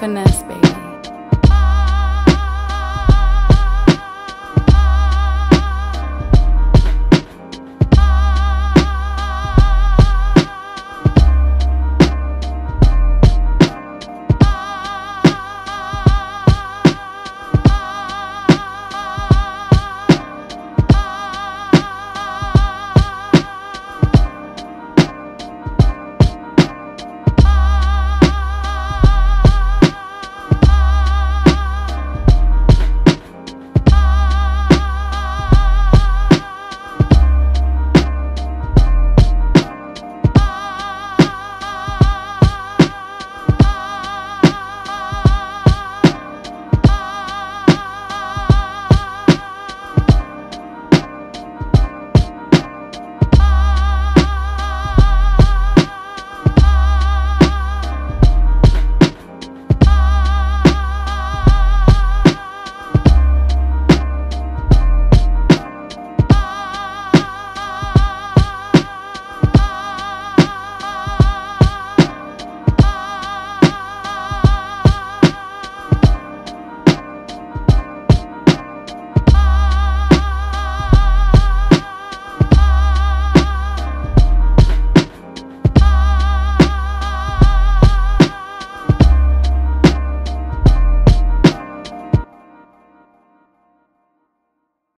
finesse, baby.